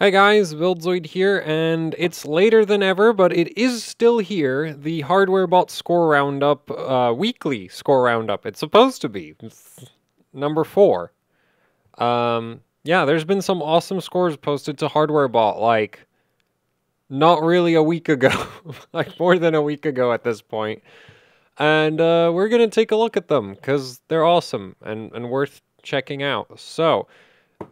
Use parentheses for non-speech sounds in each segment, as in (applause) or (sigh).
Hey guys, Buildzoid here, and it's later than ever, but it is still here. The Hardware Bot Score Roundup, uh, weekly score roundup. It's supposed to be. It's number four. Um, yeah, there's been some awesome scores posted to Hardware Bot, like, not really a week ago. (laughs) like, more than a week ago at this point. And uh, we're to take a look at them, because they're awesome and, and worth checking out. So,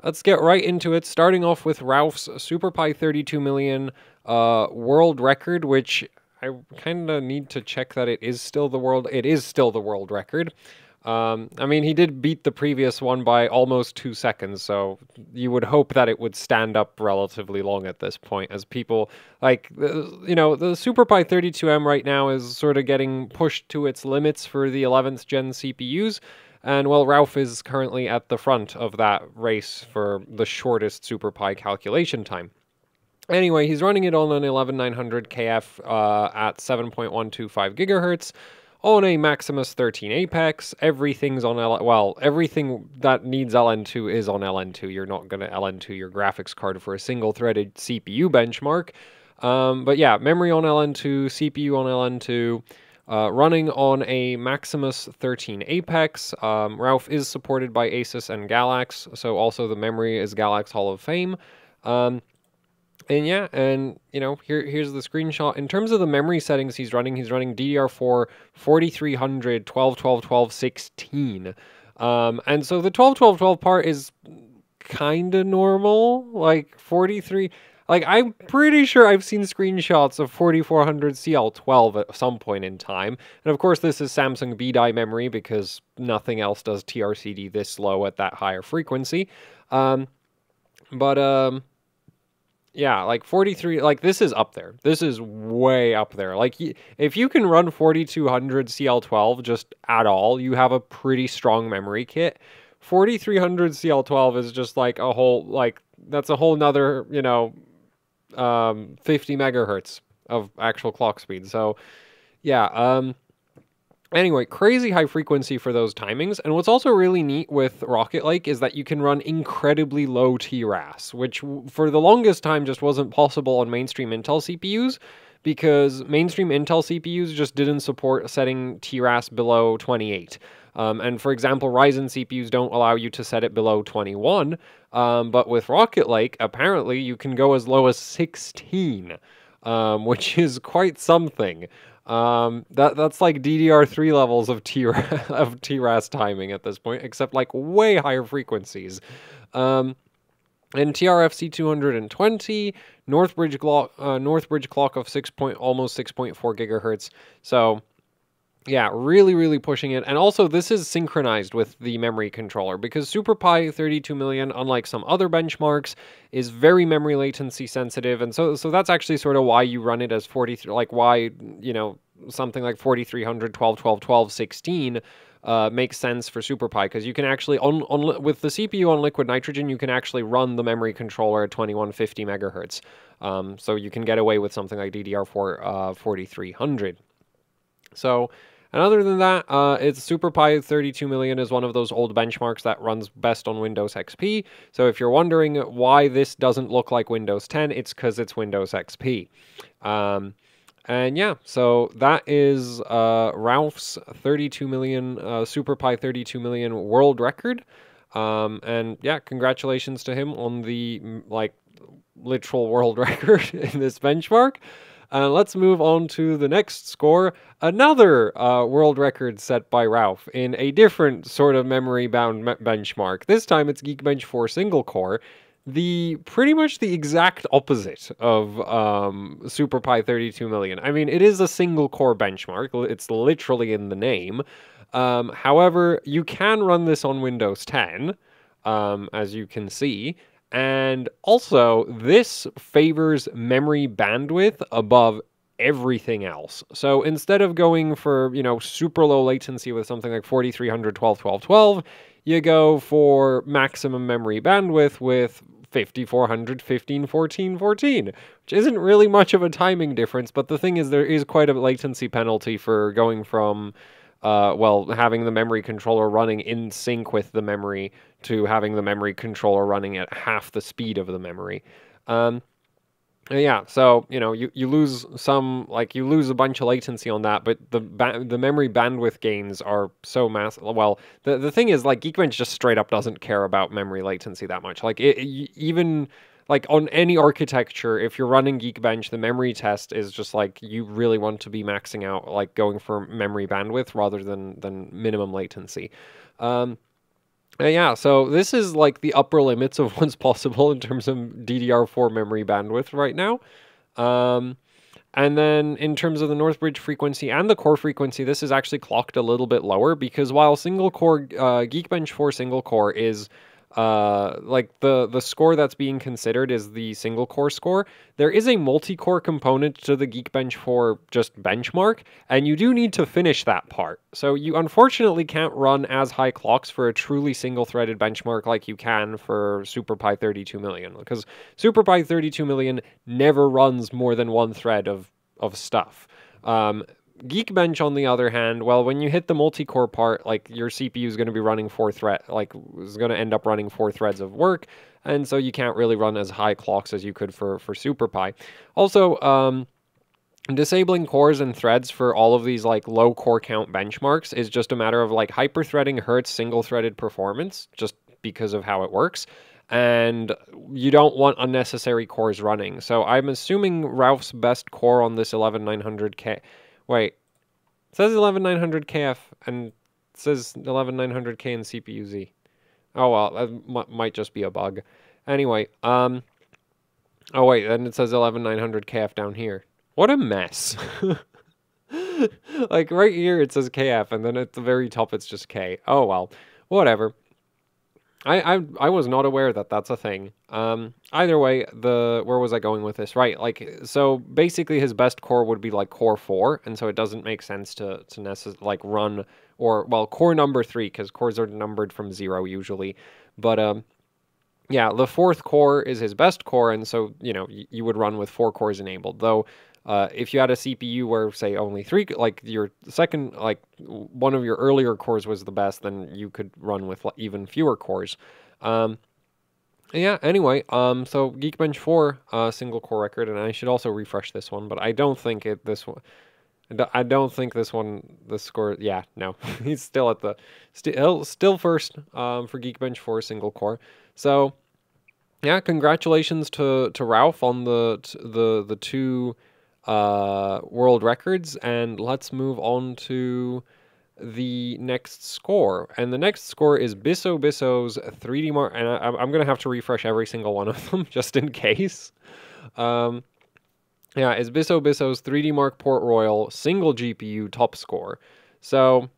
Let's get right into it, starting off with Ralph's SuperPi 32 million uh, world record, which I kind of need to check that it is still the world. It is still the world record. Um, I mean, he did beat the previous one by almost two seconds, so you would hope that it would stand up relatively long at this point, as people like, you know, the SuperPi 32M right now is sort of getting pushed to its limits for the 11th gen CPUs. And well, Ralph is currently at the front of that race for the shortest SuperPi calculation time. Anyway, he's running it on an 11900 KF uh, at 7.125 gigahertz on a Maximus 13 Apex. Everything's on L. Well, everything that needs LN2 is on LN2. You're not going to LN2 your graphics card for a single-threaded CPU benchmark. Um, but yeah, memory on LN2, CPU on LN2. Uh, running on a Maximus 13 Apex, um, Ralph is supported by Asus and Galax, so also the memory is Galax Hall of Fame. Um, and yeah, and you know, here here's the screenshot. In terms of the memory settings he's running, he's running DDR4 4300, 12, 12, 12, 16. Um, and so the 12, 12, 12 part is kind of normal, like 43. Like, I'm pretty sure I've seen screenshots of 4400 CL12 at some point in time. And of course, this is Samsung B-Die memory because nothing else does TRCD this slow at that higher frequency. Um, but, um, yeah, like 43, like this is up there. This is way up there. Like, if you can run 4200 CL12 just at all, you have a pretty strong memory kit. 4300 CL12 is just like a whole, like, that's a whole nother, you know, um, 50 megahertz of actual clock speed. So, yeah. Um, anyway, crazy high frequency for those timings. And what's also really neat with Rocket Lake is that you can run incredibly low TRAS, which for the longest time just wasn't possible on mainstream Intel CPUs because mainstream Intel CPUs just didn't support setting TRAS below 28. Um, and for example, Ryzen CPUs don't allow you to set it below 21, um, but with Rocket Lake, apparently you can go as low as 16, um, (laughs) which is quite something. Um, that that's like DDR3 levels of T (laughs) of TRAS timing at this point, except like way higher frequencies. Um, and TRFC 220, Northbridge clock, uh, Northbridge clock of six point almost 6.4 gigahertz. So yeah, really, really pushing it. And also, this is synchronized with the memory controller because SuperPi 32 million, unlike some other benchmarks, is very memory latency sensitive. And so, so that's actually sort of why you run it as 43, like why, you know, something like 4300, 12, 12, 12, 16 uh, makes sense for SuperPi because you can actually, on, on with the CPU on liquid nitrogen, you can actually run the memory controller at 2150 megahertz. Um, so you can get away with something like DDR4 uh, 4300. So, and other than that, uh, it's SuperPie 32 million is one of those old benchmarks that runs best on Windows XP. So if you're wondering why this doesn't look like Windows 10, it's because it's Windows XP. Um, and yeah, so that is uh, Ralph's 32 million, uh, SuperPi 32 million world record. Um, and yeah, congratulations to him on the like literal (laughs) world record in this benchmark. Uh, let's move on to the next score. Another uh, world record set by Ralph in a different sort of memory bound me benchmark. This time it's Geekbench 4 single core. The pretty much the exact opposite of um, SuperPi 32 million. I mean, it is a single core benchmark. It's literally in the name. Um, however, you can run this on Windows 10, um, as you can see. And also, this favors memory bandwidth above everything else. So instead of going for, you know, super low latency with something like 4300, 12, 12, 12, you go for maximum memory bandwidth with 5400, 15, 14, 14, which isn't really much of a timing difference. But the thing is, there is quite a latency penalty for going from uh, well, having the memory controller running in sync with the memory to having the memory controller running at half the speed of the memory. Um, yeah, so you know you, you lose some like you lose a bunch of latency on that, but the the memory bandwidth gains are so massive. Well, the the thing is like Geekbench just straight up doesn't care about memory latency that much. Like it, it, even like on any architecture, if you're running Geekbench, the memory test is just like you really want to be maxing out like going for memory bandwidth rather than than minimum latency. Um, yeah, so this is like the upper limits of (laughs) what's possible in terms of DDR4 memory bandwidth right now. Um, and then in terms of the Northbridge frequency and the core frequency, this is actually clocked a little bit lower because while single core, uh, Geekbench 4 single core is uh, like the the score that's being considered is the single core score. There is a multi-core component to the Geekbench 4 just benchmark, and you do need to finish that part. So you unfortunately can't run as high clocks for a truly single-threaded benchmark like you can for SuperPI 32 million, because SuperPI 32 million never runs more than one thread of of stuff. Um, Geekbench, on the other hand, well, when you hit the multi-core part, like your CPU is going to be running four thread, like is going to end up running four threads of work, and so you can't really run as high clocks as you could for for SuperPI. Also, um, disabling cores and threads for all of these like low core count benchmarks is just a matter of like hyper-threading hurts single-threaded performance just because of how it works and you don't want unnecessary cores running. So I'm assuming Ralph's best core on this 11900K Wait. It says 11900KF and says 11900K in CPU-Z. Oh well, that might just be a bug. Anyway, um Oh wait, then it says 11900KF down here. What a mess. (laughs) like right here it says KF and then at the very top it's just K. Oh well, whatever. I, I I was not aware that that's a thing. Um, either way, the where was I going with this? Right, like so basically his best core would be like core four, and so it doesn't make sense to to necess- like run or well core number three because cores are numbered from zero usually, but um. Yeah, the fourth core is his best core, and so you know you would run with four cores enabled. Though uh, if you had a CPU where, say, only three, like your second, like one of your earlier cores was the best, then you could run with even fewer cores. Um, yeah, anyway, um, so Geekbench 4, uh, single core record, and I should also refresh this one, but I don't think it, this one, I don't think this one, the score, yeah, no, (laughs) he's still at the, still, still first, um, for Geekbench 4 single core. So, yeah, congratulations to, to Ralph on the, the, the two, uh, world records, and let's move on to the next score. And the next score is Bisso Bisso's 3D Mark, and I, am going to have to refresh every single one of (laughs) them just in case. Um, yeah, is Bisso Bisso's 3D Mark Port Royal single GPU top score. So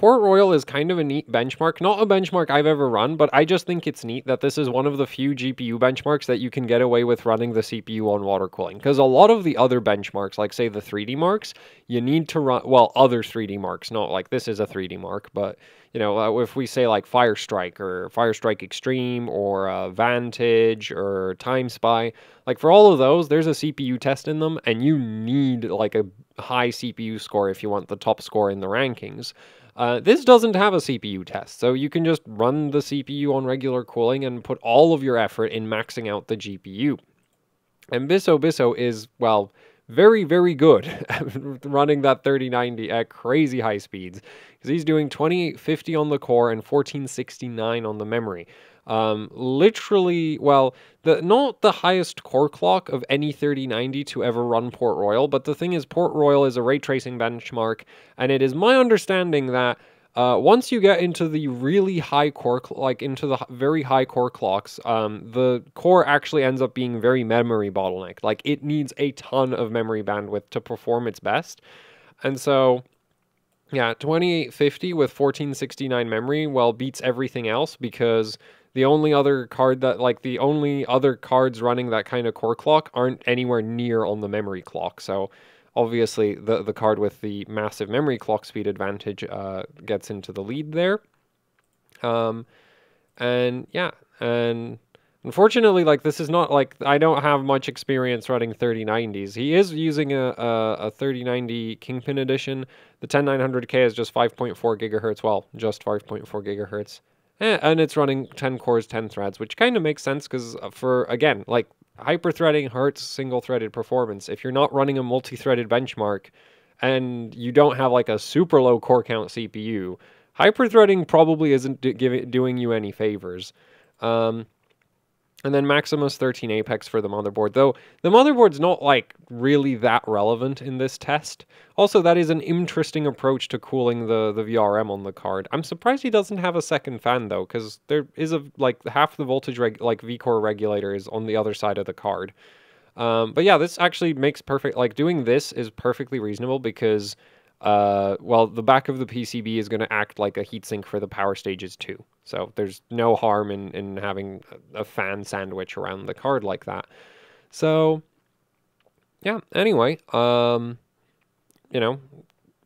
Port Royal is kind of a neat benchmark. Not a benchmark I've ever run, but I just think it's neat that this is one of the few GPU benchmarks that you can get away with running the CPU on water cooling. Because a lot of the other benchmarks, like say the 3D marks, you need to run, well, other 3D marks, not like this is a 3D mark, but you know, uh, if we say like Firestrike or Firestrike Extreme or uh, Vantage or Time Spy, like for all of those, there's a CPU test in them, and you need like a high CPU score if you want the top score in the rankings. Uh, this doesn't have a CPU test, so you can just run the CPU on regular cooling and put all of your effort in maxing out the GPU. And Bisso Bisso is, well, very, very good at (laughs) running that 3090 at crazy high speeds because he's doing 2850 on the core and 1469 on the memory. Um, literally, well, the not the highest core clock of any 3090 to ever run Port Royal, but the thing is, Port Royal is a ray tracing benchmark, and it is my understanding that uh, once you get into the really high core, like into the very high core clocks, um, the core actually ends up being very memory bottlenecked. Like it needs a ton of memory bandwidth to perform its best, and so yeah, 2850 with 1469 memory well beats everything else because the only other card that like the only other cards running that kind of core clock aren't anywhere near on the memory clock. So obviously the the card with the massive memory clock speed advantage uh, gets into the lead there. Um, and yeah, and Unfortunately, like this is not like I don't have much experience running 3090s. He is using a, a, a 3090 Kingpin edition. The 10900K is just 5.4 gigahertz. Well, just 5.4 gigahertz. Eh, and it's running 10 cores, 10 threads, which kind of makes sense because uh, for, again, like hyper-threading hurts single-threaded performance. If you're not running a multi-threaded benchmark and you don't have like a super low core count CPU, hyper-threading probably isn't do- doing you any favors. Um, and then Maximus 13 Apex for the motherboard, though the motherboard's not like really that relevant in this test. Also, that is an interesting approach to cooling the, the VRM on the card. I'm surprised he doesn't have a second fan though, because there is a like half the voltage reg- like VCore regulator is on the other side of the card. Um, but yeah, this actually makes perfect like doing this is perfectly reasonable because uh, well, the back of the PCB is going to act like a heatsink for the power stages too. So there's no harm in, in having a fan sandwich around the card like that. So yeah, anyway, um, you know,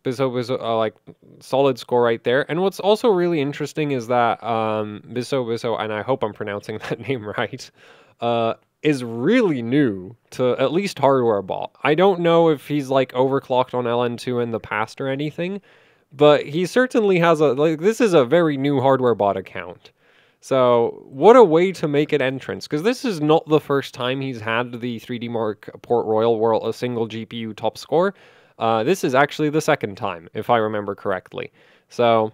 Bisso was uh, like solid score right there. And what's also really interesting is that um, Bisso Bisso, and I hope I'm pronouncing (laughs) that name right, uh, is really new to at least hardware bot. I don't know if he's like overclocked on LN2 in the past or anything, but he certainly has a like this is a very new hardware bot account. So, what a way to make an entrance because this is not the first time he's had the 3D Mark Port Royal World a single GPU top score. Uh, this is actually the second time, if I remember correctly. So,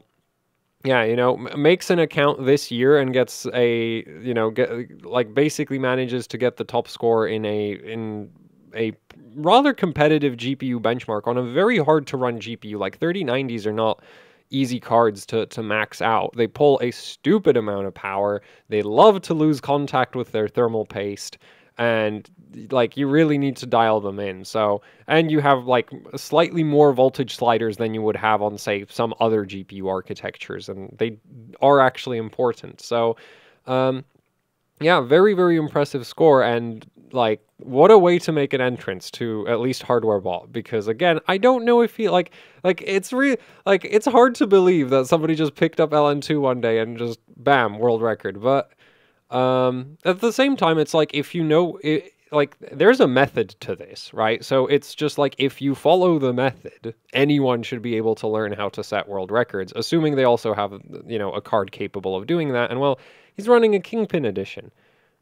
yeah, you know, makes an account this year and gets a, you know, get like basically manages to get the top score in a in a rather competitive GPU benchmark on a very hard to run GPU. Like 3090s are not easy cards to to max out. They pull a stupid amount of power. They love to lose contact with their thermal paste and like you really need to dial them in. So, and you have like slightly more voltage sliders than you would have on say some other GPU architectures, and they are actually important. So, um, yeah, very very impressive score, and like what a way to make an entrance to at least hardware bot because again i don't know if he like like it's real like it's hard to believe that somebody just picked up ln2 one day and just bam world record but um, at the same time, it's like if you know, it, like there's a method to this, right? So it's just like if you follow the method, anyone should be able to learn how to set world records, assuming they also have, you know, a card capable of doing that. And well, he's running a Kingpin edition.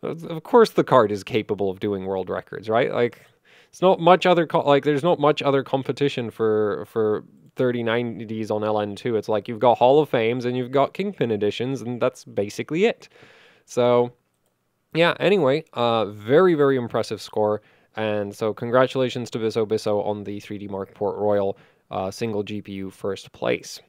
Of course, the card is capable of doing world records, right? Like, it's not much other like there's not much other competition for for 3090s on LN2. It's like you've got Hall of Fames and you've got Kingpin editions, and that's basically it. So, yeah, anyway, uh, very, very impressive score. And so, congratulations to Bisso Bisso on the 3D Mark Port Royal uh, single GPU first place.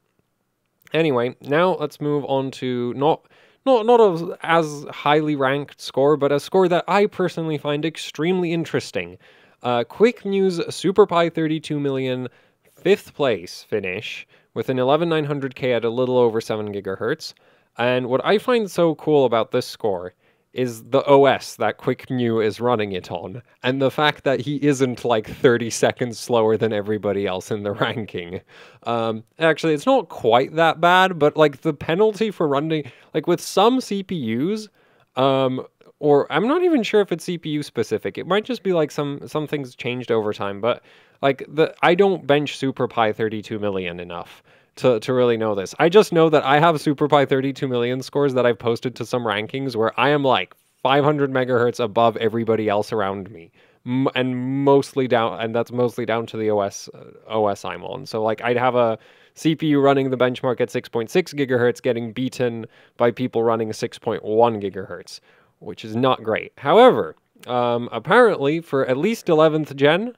Anyway, now let's move on to not not not a, as highly ranked score, but a score that I personally find extremely interesting. Uh, QuickMew's Super Pi 32 million fifth place finish with an 11900K at a little over 7 gigahertz. And what I find so cool about this score is the OS that QuickMew is running it on, and the fact that he isn't like 30 seconds slower than everybody else in the (laughs) ranking. Um, actually, it's not quite that bad, but like the penalty for running, like with some CPUs, um, or I'm not even sure if it's CPU specific. It might just be like some some things changed over time, but like the I don't bench Super Pi 32 million enough to, to really know this. I just know that I have SuperPi 32 million scores that I've posted to some rankings where I am like 500 megahertz above everybody else around me. M- and mostly down, and that's mostly down to the OS uh, OS I'm on. So like I'd have a CPU running the benchmark at 6.6 gigahertz, getting beaten by people running 6.1 gigahertz, which is not great. However, um, apparently for at least 11th gen,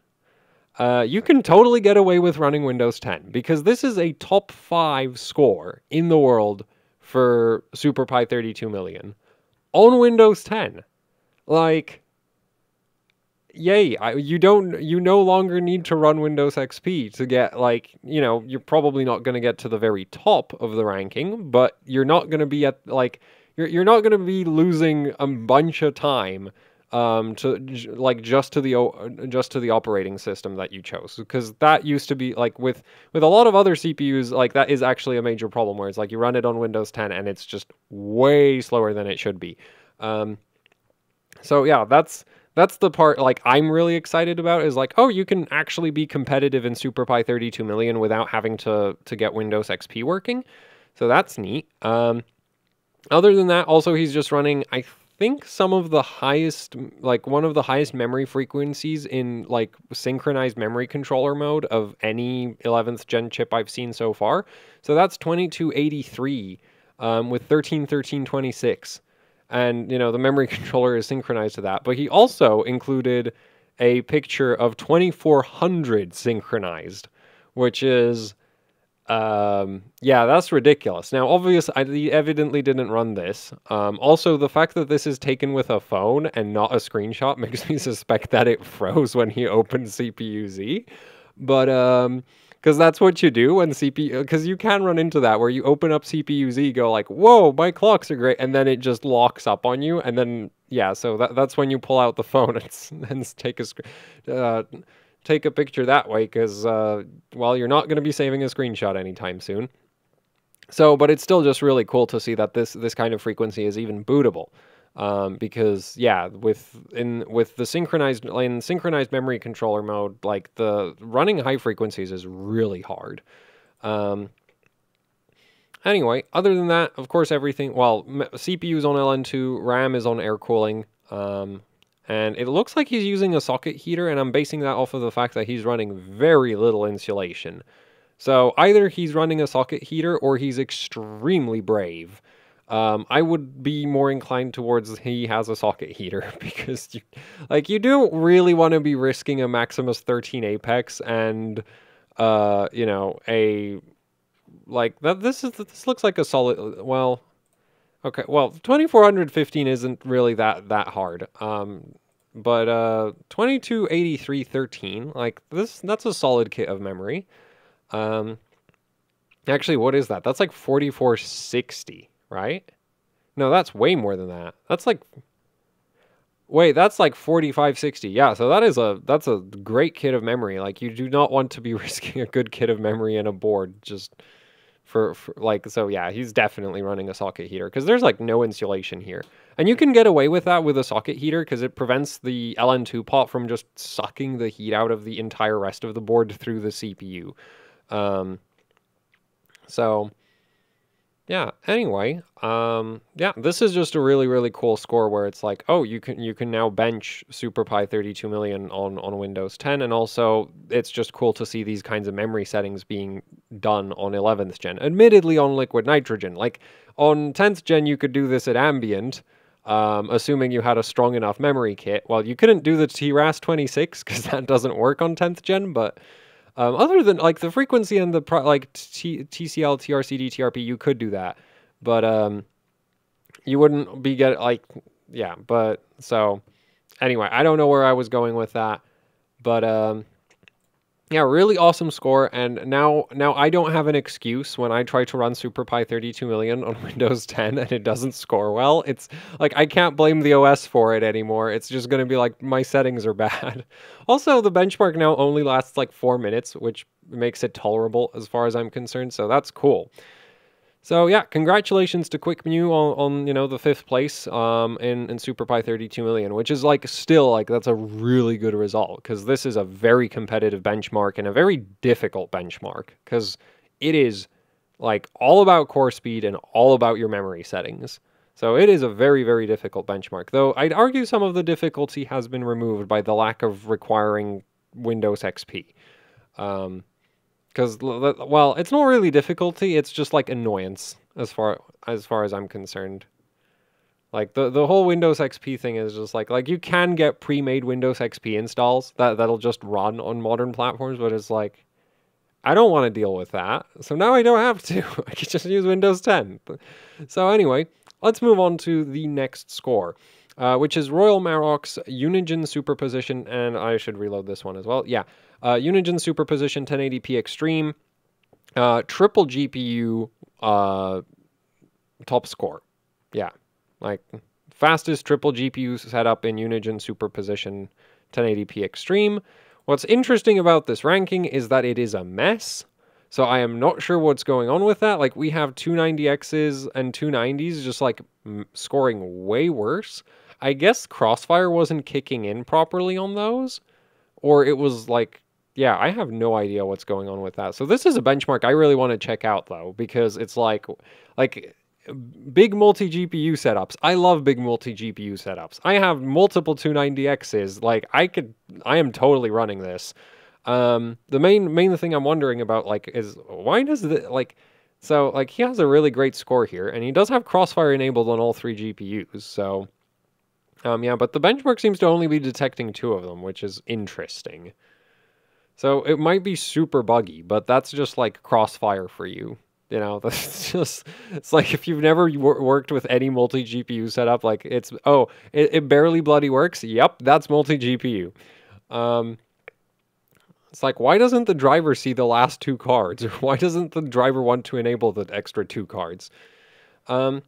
uh, you can totally get away with running Windows 10 because this is a top five score in the world for Super Pi 32 million on Windows 10. Like, yay! I, you don't, you no longer need to run Windows XP to get like, you know, you're probably not going to get to the very top of the ranking, but you're not going to be at like, you're you're not going to be losing a bunch of time um, to like just to the just to the operating system that you chose because that used to be like with with a lot of other CPUs like that is actually a major problem where it's like you run it on Windows 10 and it's just way slower than it should be. Um, So yeah, that's that's the part like I'm really excited about is like, oh, you can actually be competitive in SuperPi 32 million without having to to get Windows XP working. So that's neat. Um, other than that, also he's just running, I think some of the highest, like one of the highest memory frequencies in like synchronized memory controller mode of any 11th gen chip I've seen so far. So that's 2283 um, with 131326. And, you know, the memory (laughs) controller is synchronized to that. But he also included a picture of 2400 synchronized, which is um, yeah, that's ridiculous. Now, obviously, I evidently didn't run this. Um, also, the fact that this is taken with a phone and not a screenshot (laughs) makes me suspect that it froze when he opened CPU-Z. But, um, because that's what you do when CPU, because you can run into that where you open up CPU-Z, go like, whoa, my clocks are great, and then it just locks up on you, and then, yeah, so that, that's when you pull out the phone (laughs) and, and take a screen. Uh, take a picture that way because, uh, well, you're not going to be saving a screenshot anytime soon. So, but it's still just really cool to see that this this kind of frequency is even bootable. Um, because yeah, with in with the synchronized in synchronized memory controller mode, like the running high frequencies is really hard. Um, anyway, other than that, of course, everything. Well, CPU is on LN2, RAM is on air cooling. Um, and it looks like he's using a socket heater, and I'm basing that off of the fact that he's running very little insulation. So either he's running a socket heater or he's extremely brave. Um, I would be more inclined towards he has a socket heater (laughs) because you, like you don't really want to be risking a Maximus 13 Apex and uh, you know a like that. This is this looks like a solid. Well, okay. Well, 2415 isn't really that that hard. Um, but uh, 228313, like this, that's a solid kit of memory. Um, actually, what is that? That's like 4460, right? No, that's way more than that. That's like, wait, that's like 4560. Yeah, so that is a that's a great kit of memory. Like you do not want to be (laughs) risking a good kit of memory in a board just for, for like so. Yeah, he's definitely running a socket heater because there's like no insulation here. And you can get away with that with a socket heater because it prevents the LN2 pot from just sucking the heat out of the entire rest of the board through the CPU. Um, so, yeah. Anyway, um, yeah, this is just a really really cool score where it's like, oh, you can you can now bench SuperPi 32 million on on Windows 10, and also it's just cool to see these kinds of memory settings being done on 11th gen. Admittedly, on liquid nitrogen, like on 10th gen, you could do this at ambient um, assuming you had a strong enough memory kit. Well, you couldn't do the TRAS 26 because (laughs) that doesn't work on 10th gen, but um, other than like the frequency and the pro- like T- TCL, TRCD, TRP, you could do that, but um, you wouldn't be get like yeah. But so anyway, I don't know where I was going with that, but um, yeah, really awesome score. And now, now I don't have an excuse when I try to run SuperPi 32 million on (laughs) Windows 10 and it doesn't score well. It's like I can't blame the OS for it anymore. It's just going to be like my settings are (laughs) bad. also, the benchmark now only lasts like four minutes, which makes it tolerable as far as I'm concerned. So that's cool. So yeah, congratulations to QuickMew on, on you know the fifth place um, in in SuperPi 32 million, which is like still like that's a really good result because this is a very competitive benchmark and a very difficult benchmark because it is like all about core speed and all about your memory settings. So it is a very very difficult benchmark. Though I'd argue some of the difficulty has been removed by the lack of requiring Windows XP. Um, because well, it's not really difficulty; it's just like annoyance as far as far as I'm concerned. Like the the whole Windows XP thing is just like like you can get pre-made Windows XP installs that that'll just run on modern platforms, but it's like I don't want to deal with that. So now I don't have to. (laughs) I can just use Windows 10. So anyway, let's move on to the next score. Uh, which is Royal Marok's Unigine Superposition, and I should reload this one as well. Yeah, uh, Unigine Superposition 1080p Extreme, uh, triple GPU uh, top score. Yeah, like fastest triple GPU setup in Unigine Superposition 1080p Extreme. What's interesting about this ranking is that it is a mess. So I am not sure what's going on with that. Like we have 290Xs and 290s just like scoring way worse. I guess Crossfire wasn't kicking in properly on those, or it was like, yeah, I have no idea what's going on with that. So this is a benchmark I really want to check out though, because it's like, like big multi GPU setups. I love big multi GPU setups. I have multiple 290Xs. Like I could, I am totally running this. Um, the main main thing I'm wondering about like is why does the like so like he has a really great score here, and he does have Crossfire enabled on all three GPUs. So um, yeah, but the benchmark seems to only be detecting two of them, which is interesting. So it might be super buggy, but that's just like Crossfire for you. You know, (laughs) that's just it's like if you've never worked with any multi GPU setup, like it's oh, it, it barely bloody works. Yep, that's multi GPU. Um, it's like, why doesn't the driver see the last two cards? Or (laughs) why doesn't the driver want to enable the extra two cards? Um,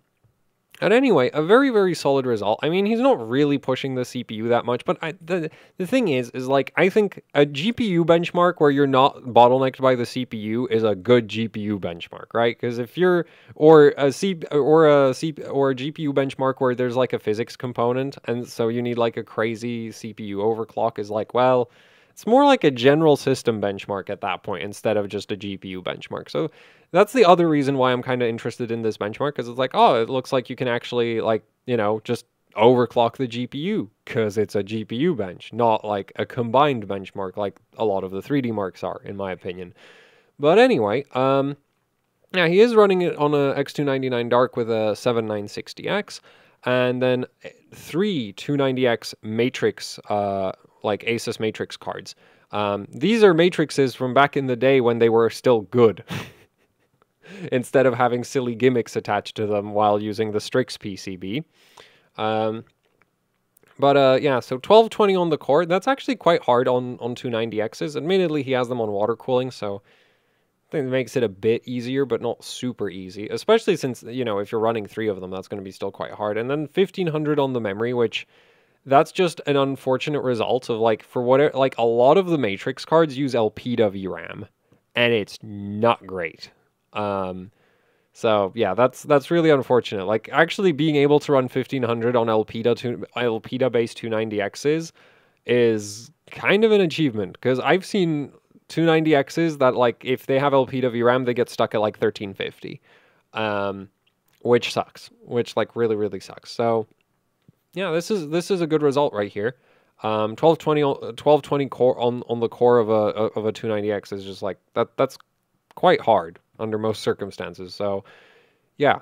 and anyway, a very, very solid result. I mean, he's not really pushing the CPU that much, but I, the, the thing is, is like, I think a GPU benchmark where you're not bottlenecked by the CPU is a good GPU benchmark, right? Because if you're, or a C, or a C, or a GPU benchmark where there's like a physics component, and so you need like a crazy CPU overclock is like, well, it's more like a general system benchmark at that point instead of just a GPU benchmark. So that's the other reason why I'm kind of interested in this benchmark because it's like, oh, it looks like you can actually like, you know, just overclock the GPU because it's a GPU bench, not like a combined benchmark like a lot of the 3D marks are, in my opinion. But anyway, um, yeah, he is running it on a X299 Dark with a 7960X, and then three 290X Matrix uh, like Asus Matrix cards. Um, these are matrices from back in the day when they were still good. (laughs) Instead of having silly gimmicks attached to them while using the Strix PCB. Um, but uh, yeah, so 1220 on the core. That's actually quite hard on, on 290Xs. Admittedly, he has them on water cooling, so I think it makes it a bit easier, but not super easy. Especially since, you know, if you're running three of them, that's going to be still quite hard. And then 1500 on the memory, which that's just an unfortunate result of like for what like a lot of the matrix cards use Elpida VRAM and it's not great. Um so yeah, that's that's really unfortunate. Like actually being able to run 1500 on Elpida to Elpida based 290Xs is kind of an achievement because I've seen 290Xs that like if they have Elpida VRAM they get stuck at like 1350. Um which sucks, which like really really sucks. So yeah, this is this is a good result right here. Um, 1220 1220 core on on the core of a of a 290X is just like that that's quite hard under most circumstances. So, yeah.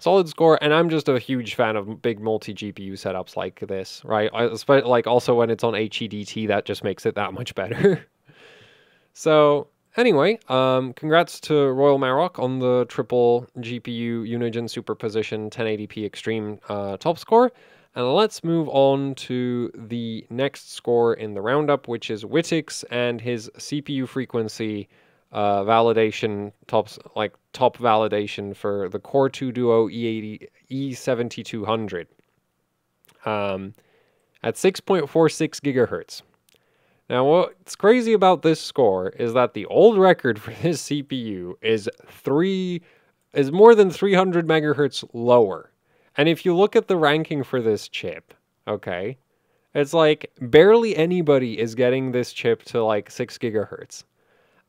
Solid score, and I'm just a huge fan of big multi GPU setups like this, right? I, like also when it's on HEDT, that just makes it that much better. (laughs) so Anyway, um, congrats to Royal Maroc on the triple GPU Unigine Superposition 1080p Extreme uh, top score. And let's move on to the next score in the roundup, which is Wittix and his CPU frequency uh, validation tops like top validation for the Core 2 Duo E80 E7200 um, at 6.46 gigahertz. Now, what's crazy about this score is that the old record for this CPU is three is more than 300 megahertz lower. And if you look at the ranking for this chip, okay, it's like barely anybody is getting this chip to like 6 gigahertz.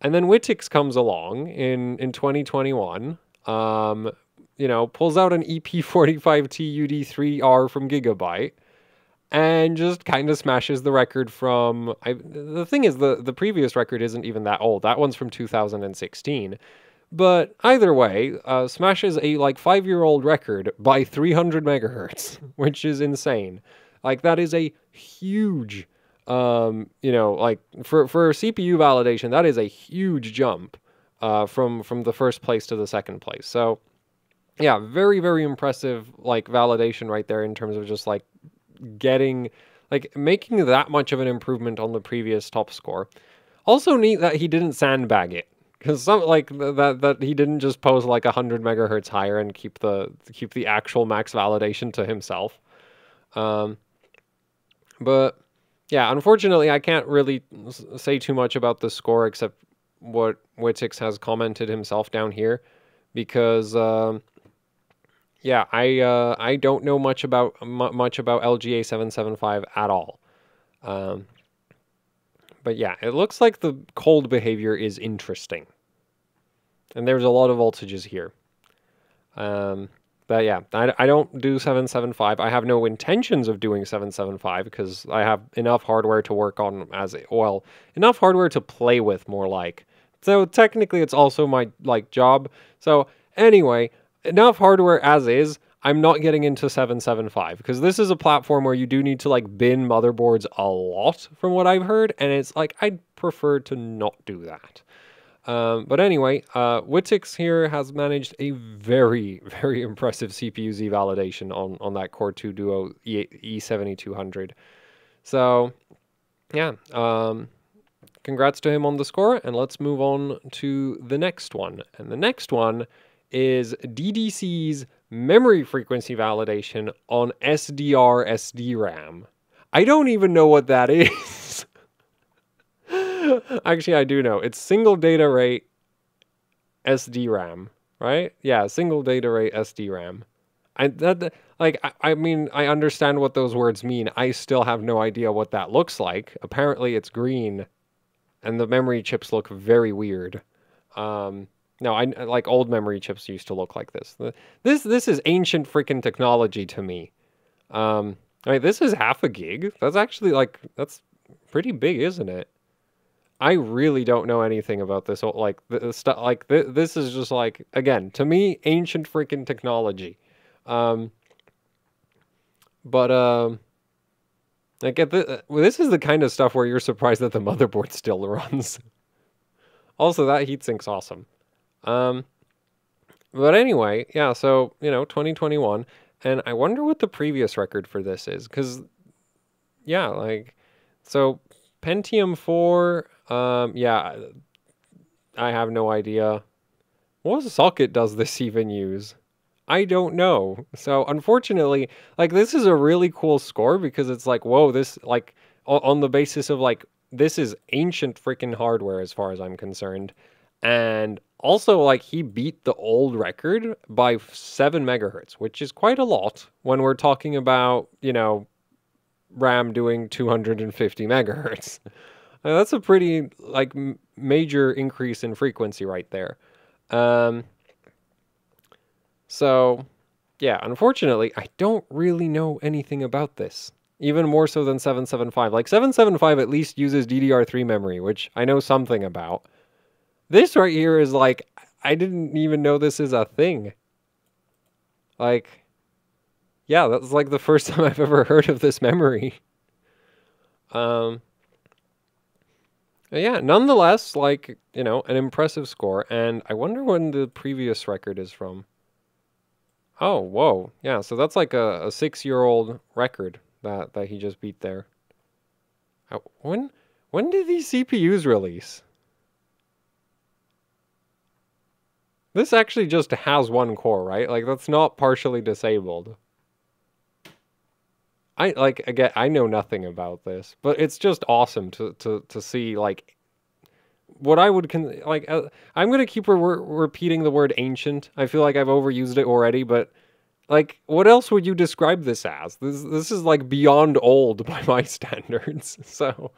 And then Wittix comes along in in 2021, um, you know, pulls out an EP45T UD3R from Gigabyte and just kind of smashes the record from I, the thing is the the previous record isn't even that old. That one's from 2016 but either way uh, smashes a like five year old record by 300 megahertz (laughs) which is insane. Like that is a huge um, you know like for for cpu validation that is a huge jump uh, from from the first place to the second place. So yeah very very impressive like validation right there in terms of just like getting like making that much of an improvement on the previous top score. Also neat that he didn't sandbag it because some like that that he didn't just pose like hundred megahertz higher and keep the keep the actual max validation to himself. Um, but yeah, unfortunately, I can't really say too much about the score except what Wittix has commented himself down here because. Um, yeah, I uh, I don't know much about m- much about LGA seven seven five at all. Um, but yeah, it looks like the cold behavior is interesting, and there's a lot of voltages here. Um, but yeah, I, I don't do 775. I have no intentions of doing 775 because I have enough hardware to work on as well, enough hardware to play with more like. So technically it's also my like job. So anyway, enough hardware as is. I'm not getting into 775 because this is a platform where you do need to like bin motherboards a lot from what I've heard and it's like I'd prefer to not do that. Um, but anyway, uh, Wittix here has managed a very, (laughs) very impressive CPU Z validation on, on that Core 2 Duo e- E7200. So, yeah, um, congrats to him on the score, and let's move on to the next one. And the next one is DDC's memory frequency validation on SDR SDRAM. I don't even know what that (laughs) is. Actually, I do know. It's single data rate SDRAM, right? Yeah, single data rate SDRAM. I that like I, I mean I understand what those words mean. I still have no idea what that looks like. Apparently, it's green, and the memory chips look very weird. Um, no, I like old memory chips used to look like this. This this is ancient freaking technology to me. Um, I mean, this is half a gig. That's actually like that's pretty big, isn't it? I really don't know anything about this. Like the stuff, like th- this is just like again to me ancient freaking technology. Um, but um, like the, well, this is the kind of stuff where you're surprised that the motherboard still (laughs) runs. also, that heatsink's awesome. Um, but anyway, yeah. So you know, 2021, and I wonder what the previous record for this is, because yeah, like so Pentium 4 um, yeah, I have no idea. What socket does this even use? I don't know. So unfortunately, like this is a really cool score because it's like, whoa, this like on the basis of like this is ancient freaking hardware as far as I'm concerned. And also like he beat the old record by 7 megahertz, which is quite a lot when we're talking about, you know, RAM doing 250 megahertz. (laughs) Uh, that's a pretty like m- major increase in frequency right there. Um, so, yeah, unfortunately, I don't really know anything about this. Even more so than 775. Like 775 at least uses DDR3 memory, which I know something about. This right here is like I didn't even know this is a thing. Like yeah, that's like the first (laughs) time I've ever heard of this memory. Um yeah, nonetheless, like, you know, an impressive score. And I wonder when the previous record is from. Oh, whoa. Yeah, so that's like a, a six year old record that, that he just beat there. When when did these CPUs release? This actually just has one core, right? Like that's not partially disabled. I like again. I know nothing about this, but it's just awesome to to to see like what I would con- like. Uh, I'm gonna keep re- repeating the word ancient. I feel like I've overused it already, but like, what else would you describe this as? This this is like beyond old (laughs) by my standards. (laughs) so.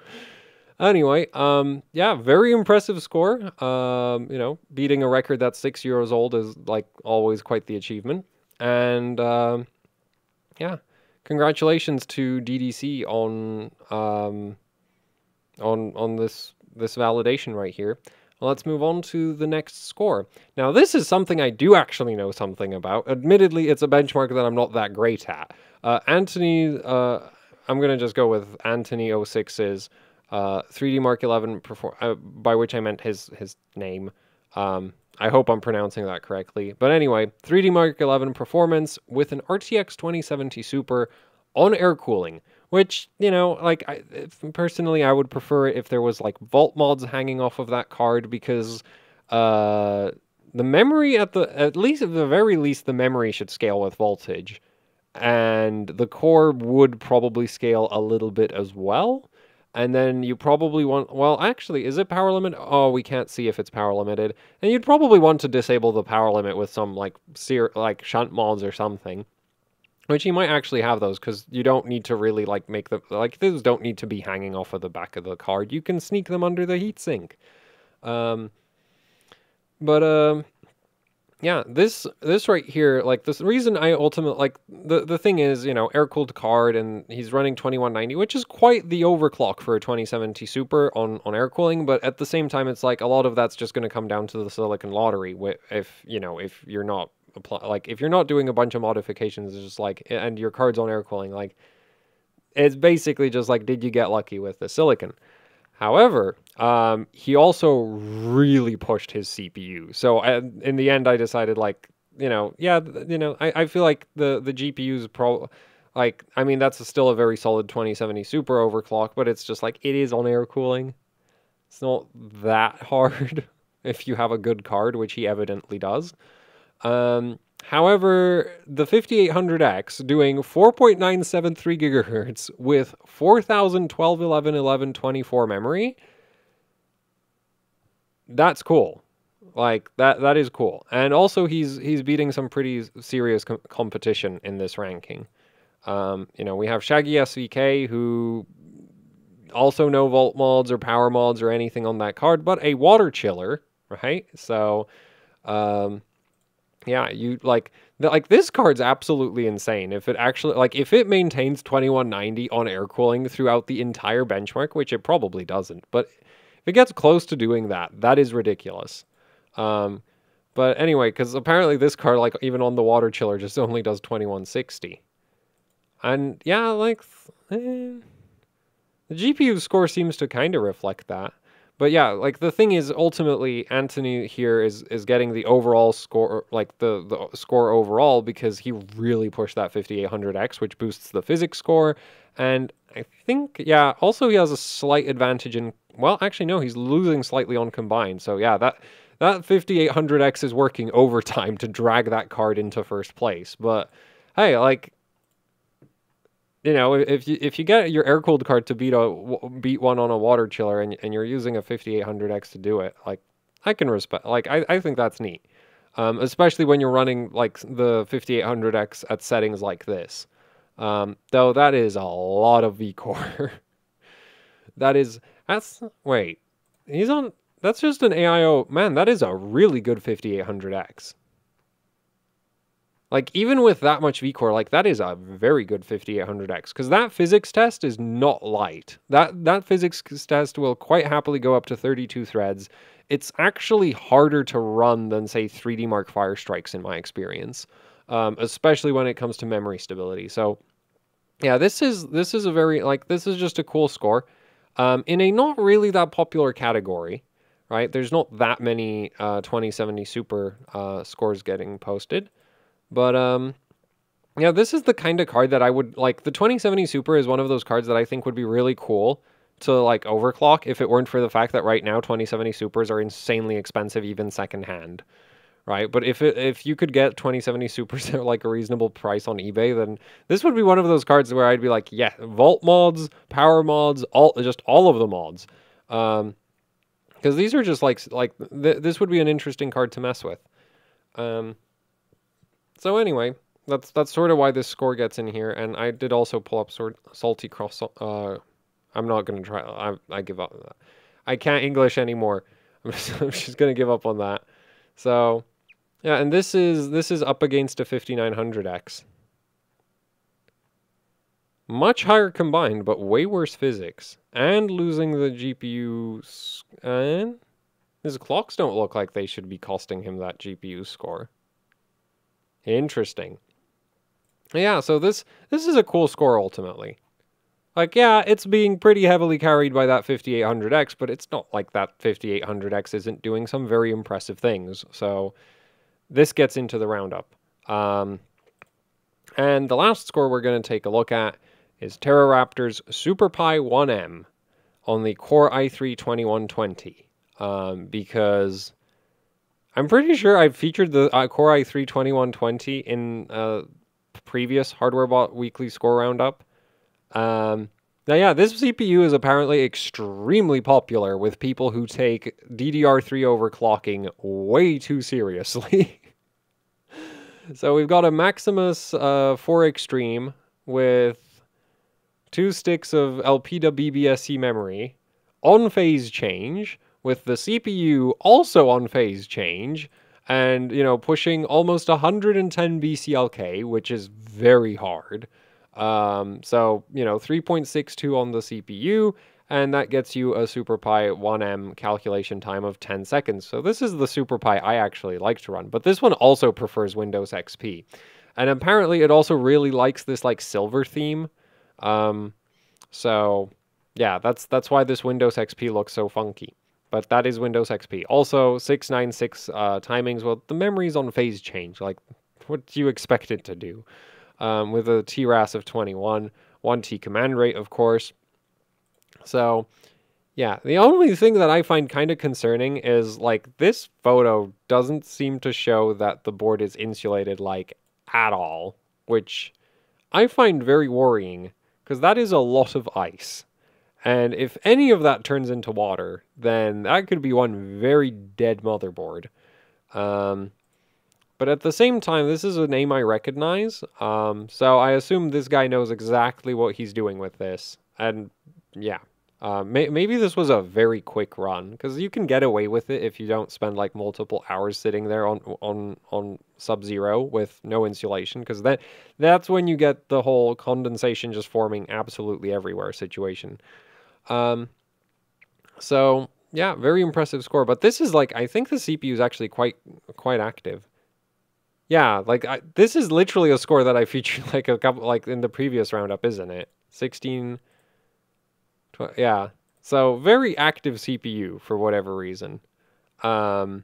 Anyway, um, yeah, very impressive score. Um, you know, beating a record that's six years old is like always quite the achievement. And um, yeah, congratulations to DDC on um, on on this this validation right here. Let's move on to the next score. Now, this is something I do actually know something about. Admittedly, it's a benchmark that I'm not that great at. Uh, Anthony, uh, I'm going to just go with Anthony 06's uh, 3D Mark 11, perform- uh, by which I meant his, his name. Um, I hope I'm pronouncing that correctly. But anyway, 3D Mark 11 performance with an RTX 2070 Super on air cooling, which, you know, like I, personally, I would prefer if there was like volt mods hanging off of that card because uh, the memory at the, at least at the very least, the memory should scale with voltage. And the core would probably scale a little bit as well. And then you probably want, well, actually, is it power limit? Oh, we can't see if it's power limited. And you'd probably want to disable the power limit with some like like shunt mods or something. Which you might actually have those because you don't need to really like make them, like those don't need to be hanging off of the back of the card. You can sneak them under the heatsink. Um, but, um, yeah, this this right here, like this reason I ultimately like the the thing is, you know, air cooled card and he's running 2190, which is quite the overclock for a 2070 Super on on air cooling, but at the same time it's like a lot of that's just going to come down to the silicon lottery if, you know, if you're not like if you're not doing a bunch of modifications it's just like and your card's on air cooling like it's basically just like did you get lucky with the silicon? However, um, he also really pushed his CPU. So uh, in the end, I decided like, you know, yeah, you know, I, I feel like the the GPU's pro, like, I mean, that's a still a very solid 2070 Super overclock, but it's just like it is on air cooling. It's not that (laughs) hard if you have a good card, which he evidently does. Um, However, the 5800X doing 4.973 gigahertz with 4012 11 11 24 memory, that's cool. Like that that is cool. And also he's he's beating some pretty serious com competition in this ranking. Um, you know, we have Shaggy SVK who also no volt mods or power mods or anything on that card, but a water chiller, right? So um, yeah, you like like this card's absolutely insane. If it actually like if it maintains 2190 on air cooling throughout the entire benchmark, which it probably doesn't, but if it gets close to doing that, that is ridiculous. Um, but anyway, because apparently this car, like even on the water chiller, just only does 2160. And yeah, like eh, the GPU score seems to kind of reflect that. But yeah, like the thing is, ultimately, Anthony here is is getting the overall score, like the the score overall, because he really pushed that 5800X, which boosts the physics score, and I think yeah, also he has a slight advantage in. Well, actually, no, he's losing slightly on combined. So yeah, that that 5800X is working (laughs) overtime to drag that card into first place. But hey, like you know, if you if you get your air cooled card to beat a beat one on a water chiller and and you're using a 5800X to do it, like I can respect. Like I I think that's neat, um, especially when you're running like the 5800X at settings like this. Um, though that is a lot of VCore. (laughs) that is that's wait, he's on. That's just an AIO man. That is a really good 5800X. Like, even with that much VCore, like, that is a very good 5800X, because that physics test is not light. That, that physics test will quite happily go up to 32 threads. It's actually harder to run than, say, 3D Mark Fire Strikes, in my experience, um, especially when it comes to memory stability. So, yeah, this is, this is a very, like, this is just a cool score. Um, in a not really that popular category, right? There's not that many uh, 2070 Super uh, scores getting posted. But um, yeah, this is the kind of card that I would like. The 2070 Super is one of those cards that I think would be really cool to like overclock if it weren't for the fact that right now 2070 Supers are insanely expensive even secondhand. Right, but if it, if you could get 2070 supers (laughs) at like a reasonable price on eBay, then this would be one of those cards where I'd be like, yeah, volt mods, Power mods, all just all of the mods, um, because these are just like like th this would be an interesting card to mess with. Um, so anyway, that's that's sort of why this score gets in here. And I did also pull up sort salty cross. Uh, I'm not gonna try. I I give up. I can't English anymore. (laughs) I'm just, I'm just gonna give up on that. So yeah, and this is this is up against a 5900X. Much higher combined, but way worse physics. And losing the GPU... And... His clocks don't look like they should be costing him that GPU score. Interesting. Yeah, so this this is a cool score ultimately. Like, yeah, it's being pretty heavily carried by that 5800X, but it's not like that 5800X isn't doing some very impressive things. So this gets into the roundup. Um, and the last score we're going to take a look at is Terraraptor's SuperPi 1M on the Core i3 2120. Um, because I'm pretty sure I've featured the uh, Core i3 2120 in a previous Hardware Bot Weekly Score Roundup. Um, Now, yeah, this CPU is apparently extremely popular with people who take DDR3 overclocking way too seriously. (laughs) so we've got a Maximus uh, 4 Extreme with two sticks of LPWBSC memory on phase change, with the CPU also on phase change, and you know pushing almost 110 BCLK, which is very hard. Um, so you know 3.62 on the CPU, and that gets you a SuperPi 1M calculation time of 10 seconds. So this is the SuperPi I actually like to run, but this one also prefers Windows XP, and apparently it also really likes this like silver theme. Um, so yeah, that's that's why this Windows XP looks so funky but that is Windows XP. Also, 696 uh, timings, well, the memory's on phase change. Like, what do you expect it to do? Um, with a TRAS of 21, 1T command rate, of course. So, yeah, the only thing that I find kind of concerning is, like, this photo doesn't seem to show that the board is insulated, like, at all, which I find very worrying, because that is a lot of ice. And if any of that turns into water, then that could be one very dead motherboard. Um, but at the same time, this is a name I recognize. Um, so I assume this guy knows exactly what he's doing with this. And yeah, uh, may maybe this was a very quick run because you can get away with it if you don't spend like multiple hours sitting there on on on sub zero with no insulation because that that's when you get the whole condensation just forming absolutely everywhere situation. Um, so yeah, very impressive score. But this is like I think the CPU is actually quite quite active. Yeah, like I, this is literally a score that I featured (laughs) like a couple like in the previous roundup, isn't it? 16 12, yeah. So very active CPU for whatever reason. Um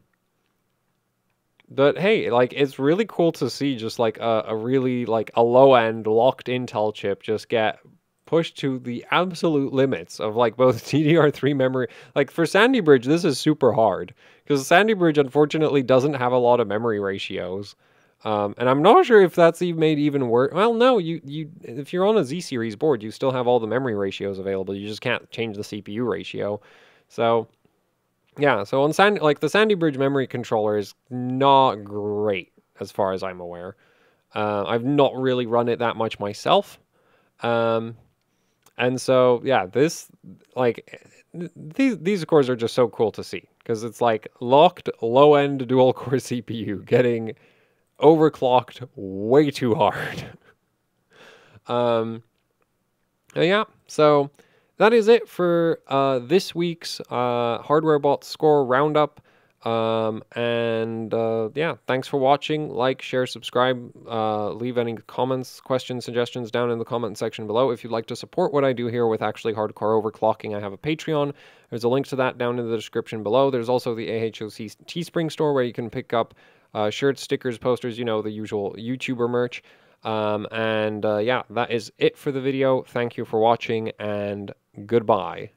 but hey, like it's really cool to see just like a, a really like a low end locked Intel chip just get pushed to the absolute limits of like both (laughs) DDR3 memory. Like for Sandy Bridge, this is super hard because Sandy Bridge unfortunately doesn't have a lot of memory ratios. Um, and I'm not sure if that's even made even worse. Well, no, you you if you're on a Z series board, you still have all the memory ratios available. You just can't change the CPU ratio. So yeah, so on Sandy like the Sandy Bridge memory controller is not great as far as I'm aware. Uh, I've not really run it that much myself. Um, and so, yeah, this like these these cores are just so cool to see because it's like locked low end dual core (laughs) CPU getting overclocked way too hard. (laughs) um, yeah, so that is it for uh, this week's uh, Hardware Bot Score Roundup. Um, and uh, yeah, thanks for watching. Like, share, subscribe. Uh, leave any comments, questions, suggestions down in the comment section below. If you'd like to support what I do here with actually hardcore overclocking, I have a Patreon. There's a link to that down in the description below. There's also the AHOC Teespring store where you can pick up uh, shirts, stickers, posters, you know, the usual YouTuber merch. Um, and uh, yeah, that is it for the video. Thank you for watching and goodbye.